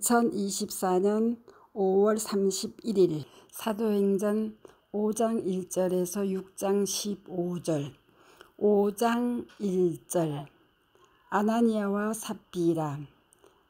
2024년 5월 31일 사도행전 5장 1절에서 6장 15절 5장 1절. 아나니아와 삽비라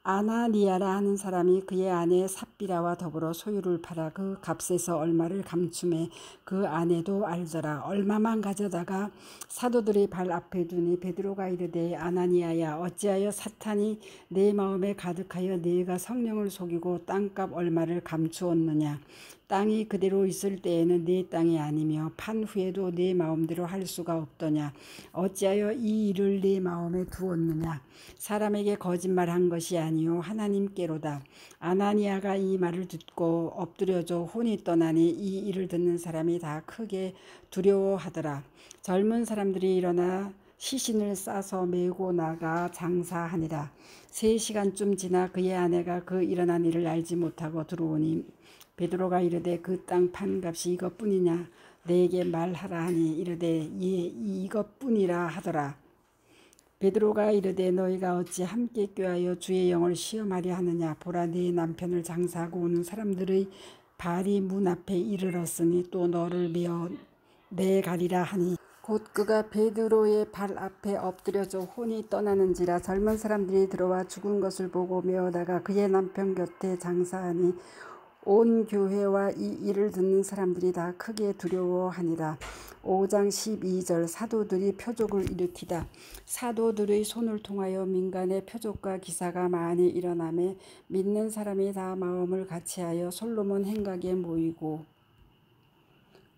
아나니아라 하는 사람이 그의 아내 삽비라와 더불어 소유를 팔아 그 값에서 얼마를 감춤해 그 아내도 알더라. 얼마만 가져다가 사도들의 발 앞에 두니 베드로가 이르되 아나니아야 어찌하여 사탄이 내 마음에 가득하여 네가 성령을 속이고 땅값 얼마를 감추었느냐 땅이 그대로 있을 때에는 네 땅이 아니며 판 후에도 네 마음대로 할 수가 없더냐? 어찌하여 이 일을 네 마음에 두었느냐? 사람에게 거짓말한 것이 아니요 하나님께로다. 아나니아가 이 말을 듣고 엎드려져 혼이 떠나니 이 일을 듣는 사람이 다 크게 두려워하더라. 젊은 사람들이 일어나 시신을 싸서 메고 나가 장사하니라. 세 시간쯤 지나 그의 아내가 그 일어난 일을 알지 못하고 들어오니 베드로가 이르되 그 땅 판값이 이것뿐이냐? 내게 말하라 하니 이르되 예 이것뿐이라 하더라. 베드로가 이르되 너희가 어찌 함께 꾀하여 주의 영을 시험하려 하느냐? 보라 네 남편을 장사하고 오는 사람들의 발이 문 앞에 이르렀으니 또 너를 메어 내가리라 하니. 곧 그가 베드로의 발 앞에 엎드려져 혼이 떠나는지라 젊은 사람들이 들어와 죽은 것을 보고 메어다가 그의 남편 곁에 장사하니 온 교회와 이 일을 듣는 사람들이 다 크게 두려워하니라. 5장 12절 사도들이 표적을 일으키다. 사도들의 손을 통하여 민간의 표적과 기사가 많이 일어나매 믿는 사람이 다 마음을 같이하여 솔로몬 행각에 모이고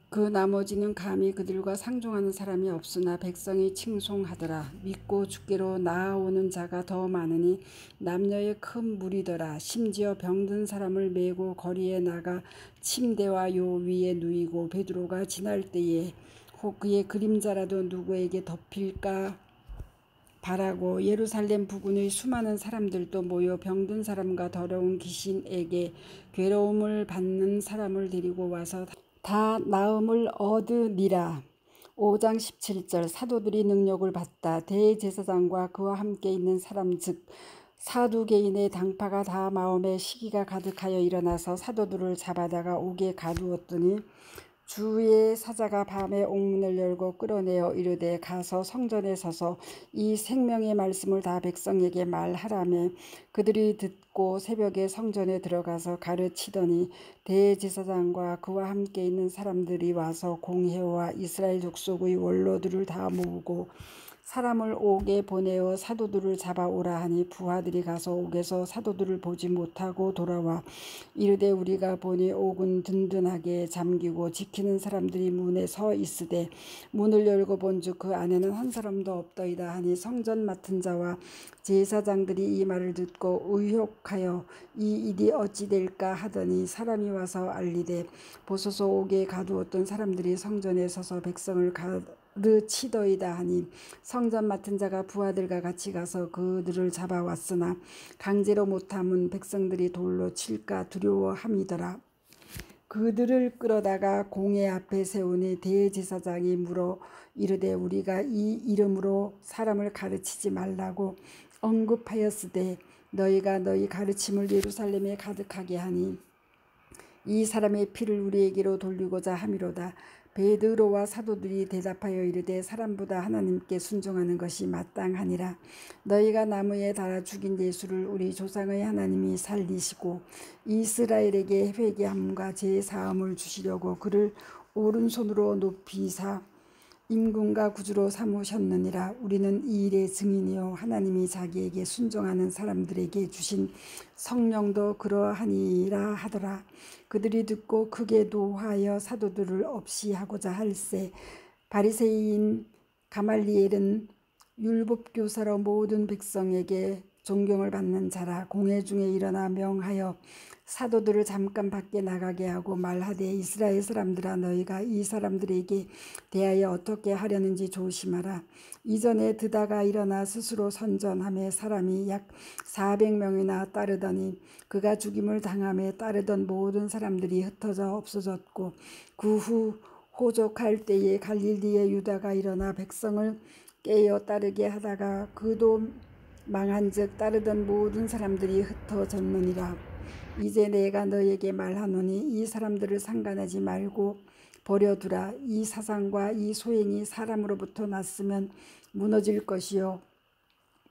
그 나머지는 감히 그들과 상종하는 사람이 없으나 백성이 칭송하더라. 믿고 죽기로 나아오는 자가 더 많으니 남녀의 큰 무리더라. 심지어 병든 사람을 메고 거리에 나가 침대와 요 위에 누이고 베드로가 지날 때에 혹 그의 그림자라도 누구에게 덮일까 바라고 예루살렘 부근의 수많은 사람들도 모여 병든 사람과 더러운 귀신에게 괴로움을 받는 사람을 데리고 와서 다 나음을 얻으리라. 5장 17절 사도들이 능력을 받다. 대제사장과 그와 함께 있는 사람 즉 사두개인의 당파가 다 마음에 시기가 가득하여 일어나서 사도들을 잡아다가 옥에 가두었더니 주의 사자가 밤에 옥문을 열고 끌어내어 이르되 가서 성전에 서서 이 생명의 말씀을 다 백성에게 말하라며 그들이 듣고 새벽에 성전에 들어가서 가르치더니 대제사장과 그와 함께 있는 사람들이 와서 공회와 이스라엘 족속의 원로들을 다 모으고 사람을 옥에 보내어 사도들을 잡아오라 하니 부하들이 가서 옥에서 사도들을 보지 못하고 돌아와 이르되 우리가 보니 옥은 든든하게 잠기고 지키는 사람들이 문에 서 있으되 문을 열고 본즉 그 안에는 한 사람도 없더이다 하니 성전 맡은 자와 제사장들이 이 말을 듣고 의혹하여 이 일이 어찌 될까 하더니 사람이 와서 알리되 보소서 옥에 가두었던 사람들이 성전에 서서 백성을 가 르치더이다 하니 성전 맡은 자가 부하들과 같이 가서 그들을 잡아왔으나 강제로 못함은 백성들이 돌로 칠까 두려워함이더라. 그들을 끌어다가 공회 앞에 세우니 대제사장이 물어 이르되 우리가 이 이름으로 사람을 가르치지 말라고 언급하였으되 너희가 너희 가르침을 예루살렘에 가득하게 하니 이 사람의 피를 우리에게로 돌리고자 함이로다. 베드로와 사도들이 대답하여 이르되 사람보다 하나님께 순종하는 것이 마땅하니라. 너희가 나무에 달아 죽인 예수를 우리 조상의 하나님이 살리시고 이스라엘에게 회개함과 제 사함을 주시려고 그를 오른손으로 높이사 임금과 구주로 삼으셨느니라 우리는 이 일의 증인이요 하나님이 자기에게 순종하는 사람들에게 주신 성령도 그러하니라 하더라. 그들이 듣고 크게 노하여 사도들을 없이 하고자 할세 바리새인 가말리엘은 율법 교사로 모든 백성에게 존경을 받는 자라 공회 중에 일어나 명하여 사도들을 잠깐 밖에 나가게 하고 말하되 이스라엘 사람들아 너희가 이 사람들에게 대하여 어떻게 하려는지 조심하라. 이전에 드다가 일어나 스스로 선전함에 사람이 약 400명이나 따르더니 그가 죽임을 당함에 따르던 모든 사람들이 흩어져 없어졌고 그 후 호족할 때에 갈릴리의 유다가 일어나 백성을 깨어 따르게 하다가 그도 망한즉 따르던 모든 사람들이 흩어졌느니라 이제 내가 너에게 말하노니 이 사람들을 상관하지 말고 버려두라. 이 사상과 이 소행이 사람으로부터 났으면 무너질 것이요.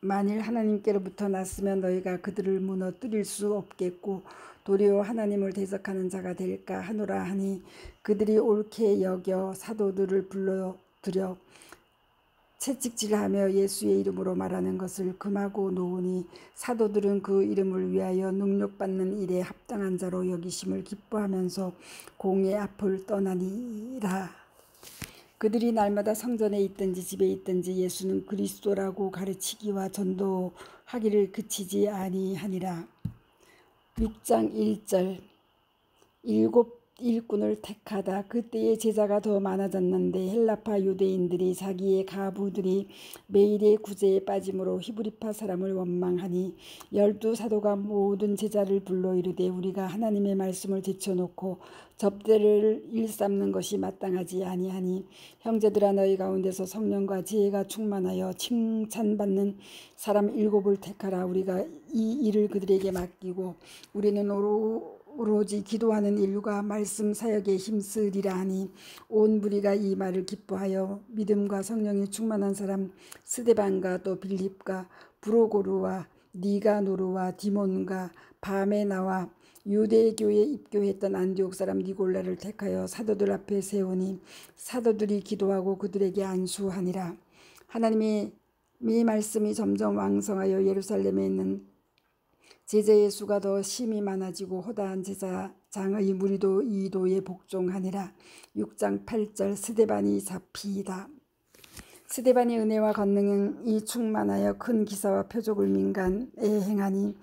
만일 하나님께로부터 났으면 너희가 그들을 무너뜨릴 수 없겠고 도리어 하나님을 대적하는 자가 될까 하노라 하니 그들이 옳게 여겨 사도들을 불러들여 채찍질하며 예수의 이름으로 말하는 것을 금하고 놓으니 사도들은 그 이름을 위하여 능력받는 일에 합당한 자로 여기심을 기뻐하면서 공의 앞을 떠나니라. 그들이 날마다 성전에 있든지 집에 있든지 예수는 그리스도라고 가르치기와 전도하기를 그치지 아니하니라. 6장 1절 일곱 일꾼을 택하다. 그때의 제자가 더 많아졌는데 헬라파 유대인들이 자기의 가부들이 매일의 구제에 빠짐으로 히브리파 사람을 원망하니 열두 사도가 모든 제자를 불러 이르되 우리가 하나님의 말씀을 제쳐놓고 접대를 일삼는 것이 마땅하지 아니하니 형제들아 너희 가운데서 성령과 지혜가 충만하여 칭찬받는 사람 일곱을 택하라. 우리가 이 일을 그들에게 맡기고 우리는 오로 오로지 기도하는 인류가 말씀 사역에 힘쓰리라 하니 온 무리가 이 말을 기뻐하여 믿음과 성령이 충만한 사람 스데반과 또 빌립과 브로고르와 니가노르와 디몬과 바메나와 유대교에 입교했던 안디옥 사람 니골라를 택하여 사도들 앞에 세우니 사도들이 기도하고 그들에게 안수하니라. 하나님의 미 말씀이 점점 왕성하여 예루살렘에 있는 제자의 수가 더 심히 많아지고 호다한 제자장의 무리도 이도에 복종하니라. 6장 8절 스데반이 잡히이다. 스데반이 은혜와 권능이 충만하여 큰 기사와 표적을 민간에 행하니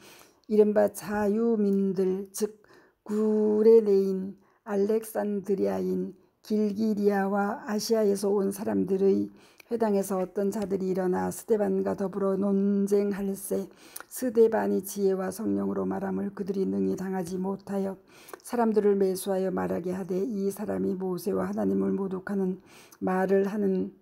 이른바 자유민들 즉 구레네인 알렉산드리아인 길기리아와 아시아에서 온 사람들의 회당에서 어떤 자들이 일어나 스데반과 더불어 논쟁할세 스데반이 지혜와 성령으로 말함을 그들이 능히 당하지 못하여 사람들을 매수하여 말하게 하되 이 사람이 모세와 하나님을 모독하는 말을 하는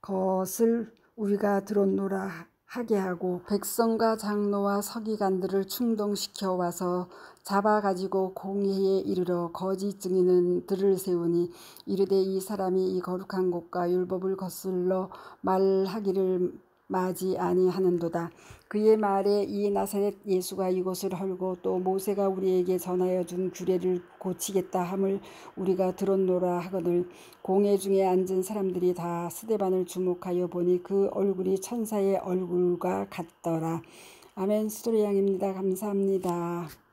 것을 우리가 들었노라 하게 하고 백성과 장로와 서기관들을 충동시켜 와서 잡아 가지고 공회에 이르러 거짓 증인들을 세우니 이르되 이 사람이 이 거룩한 곳과 율법을 거슬러 말하기를 마지 아니하는도다. 그의 말에 이 나사렛 예수가 이곳을 헐고 또 모세가 우리에게 전하여 준 규례를 고치겠다 함을 우리가 들었노라 하거늘 공회 중에 앉은 사람들이 다 스데반을 주목하여 보니 그 얼굴이 천사의 얼굴과 같더라. 아멘 스토리 양입니다. 감사합니다.